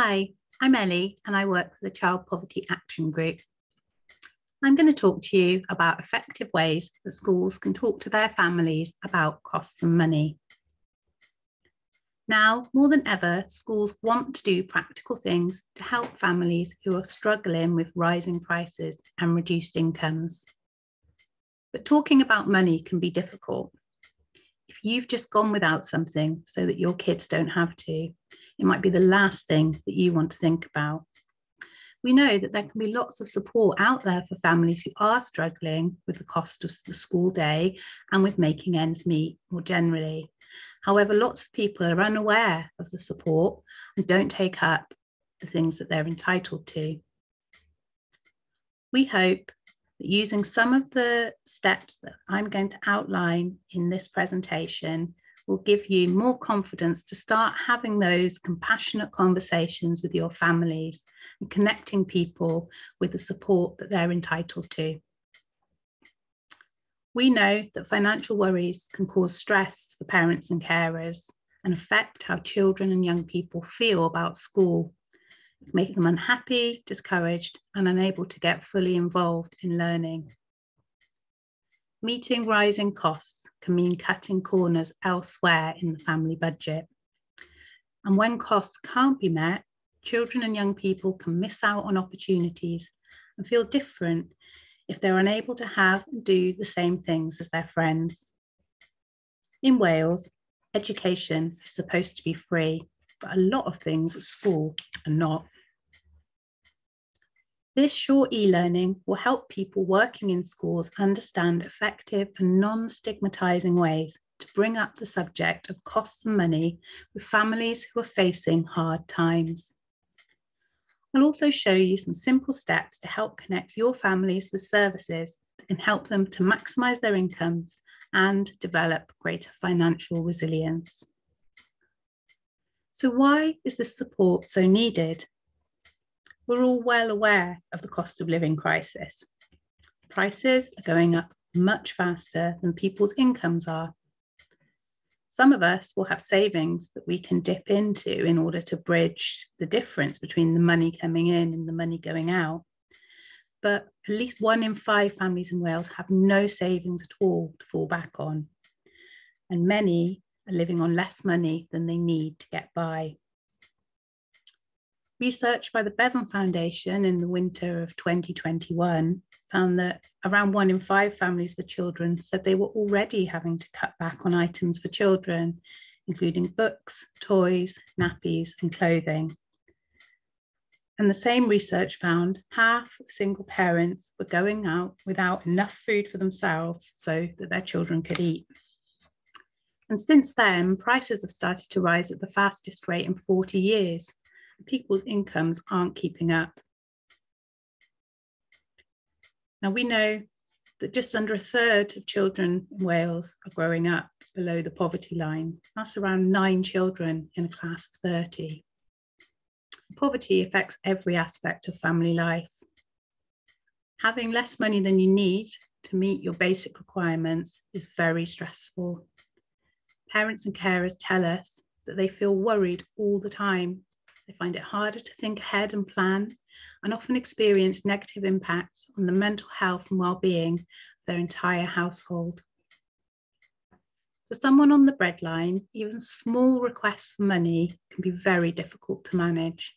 Hi, I'm Ellie and I work for the Child Poverty Action Group. I'm going to talk to you about effective ways that schools can talk to their families about costs and money. Now, more than ever, schools want to do practical things to help families who are struggling with rising prices and reduced incomes. But talking about money can be difficult. If you've just gone without something so that your kids don't have to, it might be the last thing that you want to think about. We know that there can be lots of support out there for families who are struggling with the cost of the school day and with making ends meet more generally. However, lots of people are unaware of the support and don't take up the things that they're entitled to. We hope that using some of the steps that I'm going to outline in this presentation will give you more confidence to start having those compassionate conversations with your families and connecting people with the support that they're entitled to. We know that financial worries can cause stress for parents and carers and affect how children and young people feel about school making them unhappy, discouraged, and unable to get fully involved in learning. Meeting rising costs can mean cutting corners elsewhere in the family budget. And when costs can't be met, children and young people can miss out on opportunities and feel different if they're unable to have and do the same things as their friends. In Wales, education is supposed to be free, but a lot of things at school are not. This short e-learning will help people working in schools understand effective and non-stigmatizing ways to bring up the subject of costs and money with families who are facing hard times. I'll also show you some simple steps to help connect your families with services that can help them to maximize their incomes and develop greater financial resilience. So why is this support so needed? We're all well aware of the cost of living crisis. Prices are going up much faster than people's incomes are. Some of us will have savings that we can dip into in order to bridge the difference between the money coming in and the money going out. But at least one in five families in Wales have no savings at all to fall back on. And many are living on less money than they need to get by. Research by the Bevan Foundation in the winter of 2021 found that around one in five families with children said they were already having to cut back on items for children, including books, toys, nappies, and clothing. And the same research found half of single parents were going out without enough food for themselves so that their children could eat. And since then, prices have started to rise at the fastest rate in 40 years. People's incomes aren't keeping up. Now we know that just under a third of children in Wales are growing up below the poverty line. That's around nine children in a class of 30. Poverty affects every aspect of family life. Having less money than you need to meet your basic requirements is very stressful parents and carers tell us that they feel worried all the time. They find it harder to think ahead and plan and often experience negative impacts on the mental health and well-being of their entire household. For someone on the breadline, even small requests for money can be very difficult to manage.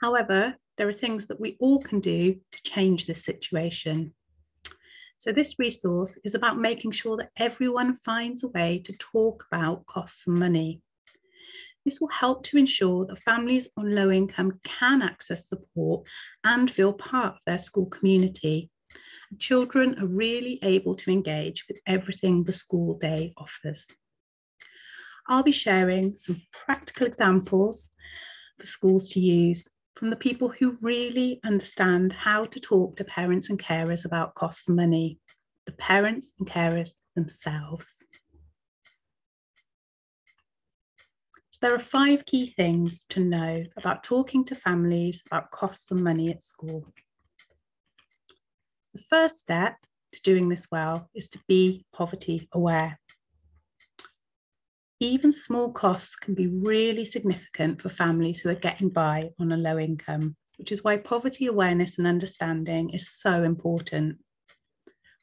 However, there are things that we all can do to change this situation. So this resource is about making sure that everyone finds a way to talk about costs and money. This will help to ensure that families on low income can access support and feel part of their school community. Children are really able to engage with everything the school day offers. I'll be sharing some practical examples for schools to use from the people who really understand how to talk to parents and carers about cost and money, the parents and carers themselves. There are five key things to know about talking to families about costs and money at school. The first step to doing this well is to be poverty aware. even small costs can be really significant for families who are getting by on a low income, which is why poverty awareness and understanding is so important.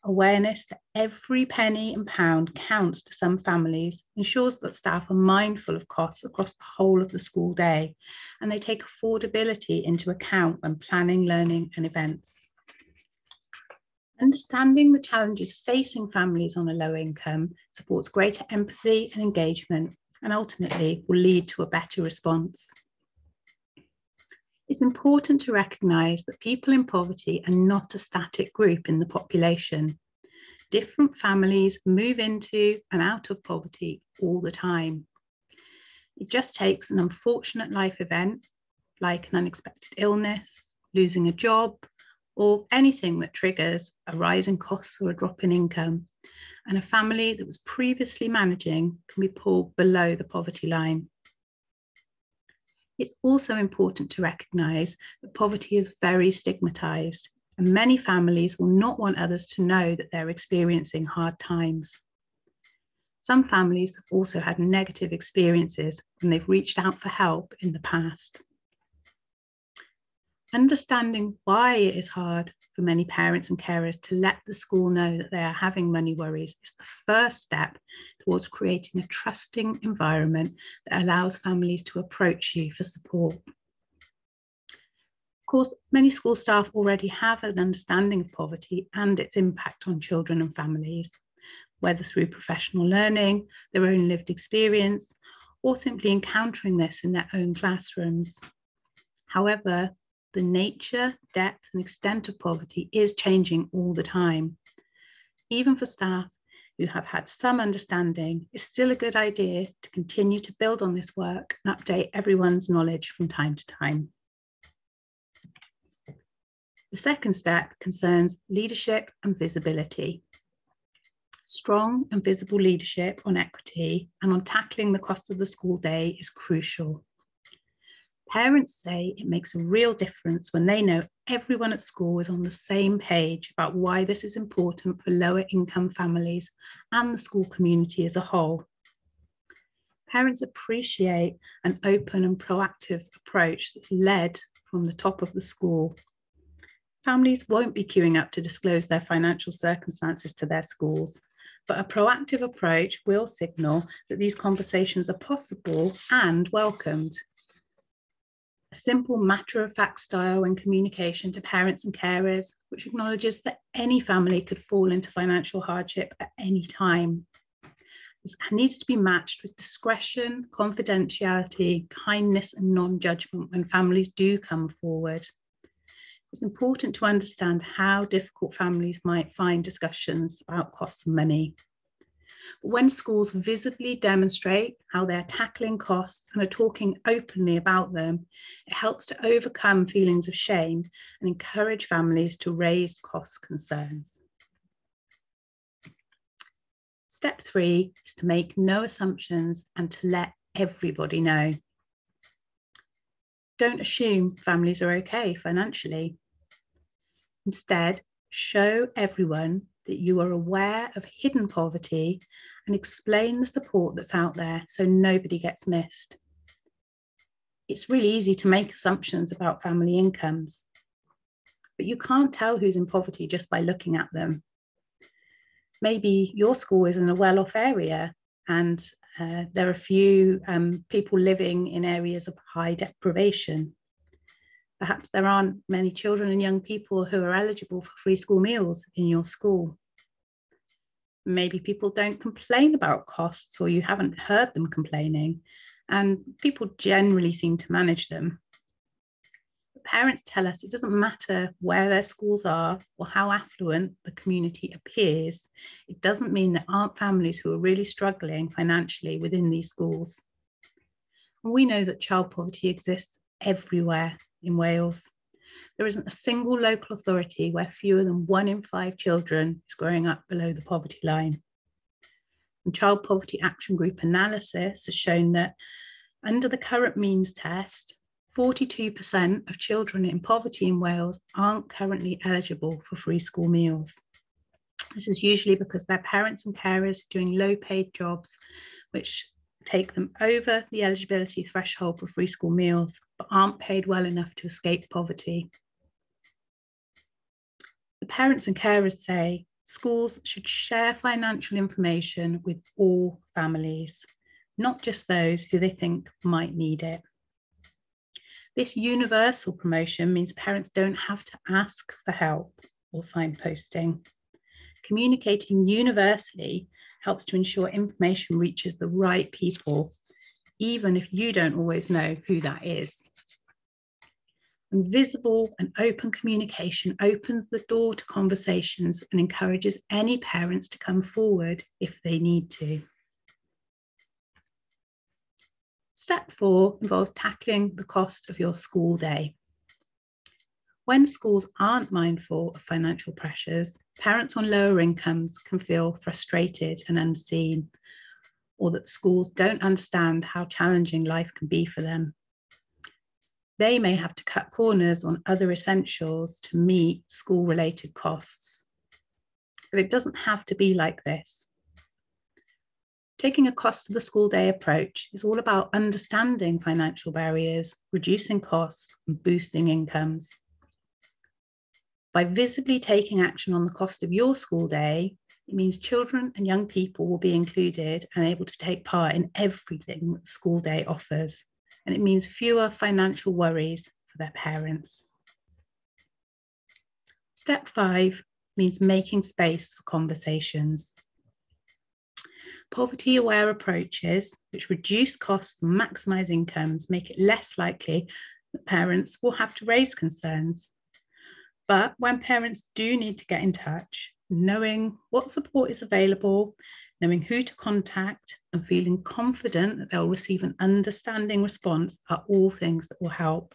Awareness that every penny and pound counts to some families ensures that staff are mindful of costs across the whole of the school day and they take affordability into account when planning, learning, and events. Understanding the challenges facing families on a low income supports greater empathy and engagement and ultimately will lead to a better response. It's important to recognise that people in poverty are not a static group in the population. Different families move into and out of poverty all the time. It just takes an unfortunate life event, like an unexpected illness, losing a job, or anything that triggers a rise in costs or a drop in income. And a family that was previously managing can be pulled below the poverty line. It's also important to recognise that poverty is very stigmatised, and many families will not want others to know that they're experiencing hard times. Some families have also had negative experiences when they've reached out for help in the past. Understanding why it is hard for many parents and carers to let the school know that they are having money worries is the first step towards creating a trusting environment that allows families to approach you for support. Of course, many school staff already have an understanding of poverty and its impact on children and families, whether through professional learning, their own lived experience, or simply encountering this in their own classrooms. However, the nature, depth, and extent of poverty is changing all the time. Even for staff who have had some understanding, it's still a good idea to continue to build on this work and update everyone's knowledge from time to time. The second step concerns leadership and visibility. Strong and visible leadership on equity and on tackling the cost of the school day is crucial. Parents say it makes a real difference when they know everyone at school is on the same page about why this is important for lower income families and the school community as a whole. Parents appreciate an open and proactive approach that's led from the top of the school. Families won't be queuing up to disclose their financial circumstances to their schools, but a proactive approach will signal that these conversations are possible and welcomed simple matter of fact style in communication to parents and carers, which acknowledges that any family could fall into financial hardship at any time. This needs to be matched with discretion, confidentiality, kindness, and non judgment when families do come forward. It's important to understand how difficult families might find discussions about costs and money. But when schools visibly demonstrate how they're tackling costs and are talking openly about them, it helps to overcome feelings of shame and encourage families to raise cost concerns. Step three is to make no assumptions and to let everybody know. Don't assume families are okay financially. Instead, show everyone that you are aware of hidden poverty and explain the support that's out there so nobody gets missed. It's really easy to make assumptions about family incomes, but you can't tell who's in poverty just by looking at them. Maybe your school is in a well off area and uh, there are few um, people living in areas of high deprivation. Perhaps there aren't many children and young people who are eligible for free school meals in your school. Maybe people don't complain about costs or you haven't heard them complaining, and people generally seem to manage them. But parents tell us it doesn't matter where their schools are or how affluent the community appears, it doesn't mean there aren't families who are really struggling financially within these schools. We know that child poverty exists everywhere in Wales. There isn't a single local authority where fewer than one in five children is growing up below the poverty line. And Child Poverty Action Group analysis has shown that under the current means test, 42% of children in poverty in Wales aren't currently eligible for free school meals. This is usually because their parents and carers are doing low paid jobs, which take them over the eligibility threshold for free school meals, but aren't paid well enough to escape poverty. The parents and carers say schools should share financial information with all families, not just those who they think might need it. This universal promotion means parents don't have to ask for help or signposting. Communicating universally helps to ensure information reaches the right people, even if you don't always know who that is. And visible and open communication opens the door to conversations and encourages any parents to come forward if they need to. Step four involves tackling the cost of your school day. When schools aren't mindful of financial pressures, parents on lower incomes can feel frustrated and unseen, or that schools don't understand how challenging life can be for them. They may have to cut corners on other essentials to meet school related costs. But it doesn't have to be like this. Taking a cost of the school day approach is all about understanding financial barriers, reducing costs, and boosting incomes. By visibly taking action on the cost of your school day, it means children and young people will be included and able to take part in everything that school day offers. And it means fewer financial worries for their parents. Step five means making space for conversations. Poverty aware approaches, which reduce costs and maximise incomes, make it less likely that parents will have to raise concerns but when parents do need to get in touch, knowing what support is available, knowing who to contact, and feeling confident that they'll receive an understanding response are all things that will help.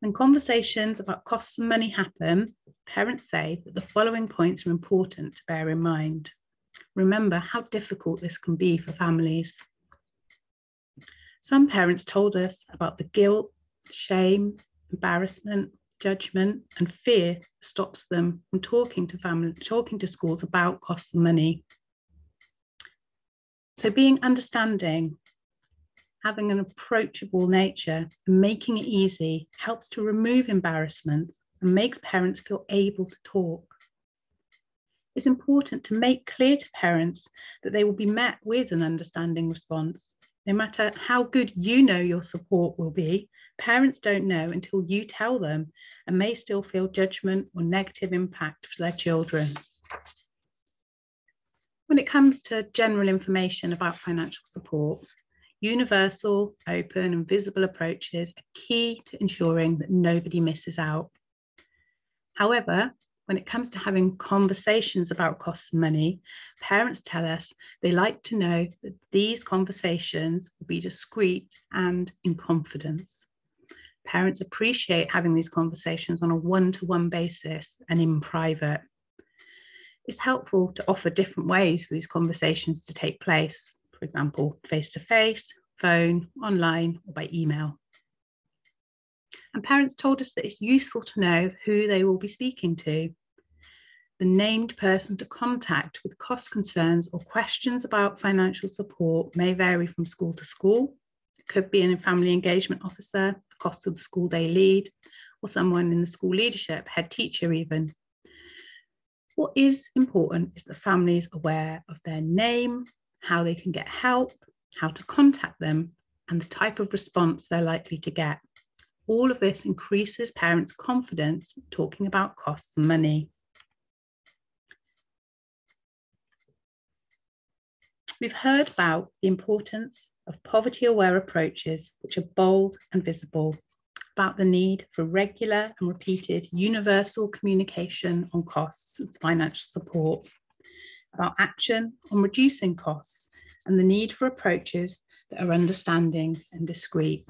When conversations about costs and money happen, parents say that the following points are important to bear in mind. Remember how difficult this can be for families. Some parents told us about the guilt, shame, embarrassment, judgment, and fear stops them from talking to family, talking to schools about costs and money. So being understanding, having an approachable nature, and making it easy helps to remove embarrassment and makes parents feel able to talk. It's important to make clear to parents that they will be met with an understanding response. No matter how good you know your support will be, Parents don't know until you tell them and may still feel judgment or negative impact for their children. When it comes to general information about financial support, universal, open, and visible approaches are key to ensuring that nobody misses out. However, when it comes to having conversations about costs and money, parents tell us they like to know that these conversations will be discreet and in confidence. Parents appreciate having these conversations on a one to one basis and in private. It's helpful to offer different ways for these conversations to take place, for example, face to face, phone, online, or by email. And parents told us that it's useful to know who they will be speaking to. The named person to contact with cost concerns or questions about financial support may vary from school to school. Could be a family engagement officer, the cost of the school day lead, or someone in the school leadership, head teacher even. What is important is that families aware of their name, how they can get help, how to contact them, and the type of response they're likely to get. All of this increases parents' confidence talking about costs and money. We've heard about the importance of poverty aware approaches, which are bold and visible, about the need for regular and repeated universal communication on costs and financial support, about action on reducing costs, and the need for approaches that are understanding and discreet.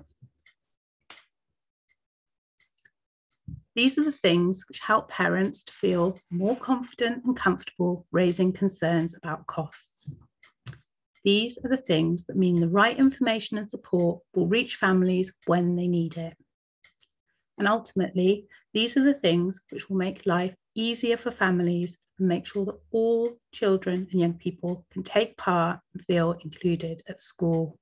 These are the things which help parents to feel more confident and comfortable raising concerns about costs. These are the things that mean the right information and support will reach families when they need it. And ultimately, these are the things which will make life easier for families and make sure that all children and young people can take part and feel included at school.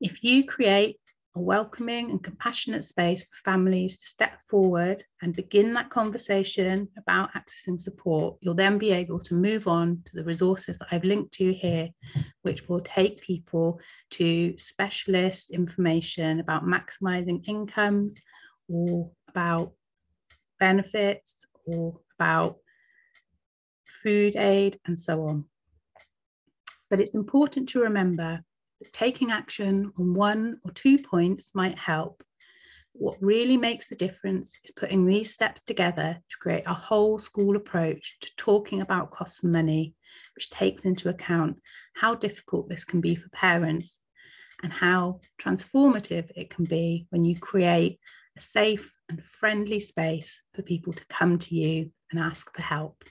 If you create a welcoming and compassionate space for families to step forward and begin that conversation about accessing support, you'll then be able to move on to the resources that I've linked to here, which will take people to specialist information about maximising incomes or about benefits or about food aid and so on. But it's important to remember that taking action on one or two points might help. What really makes the difference is putting these steps together to create a whole school approach to talking about costs and money, which takes into account how difficult this can be for parents and how transformative it can be when you create a safe and friendly space for people to come to you and ask for help.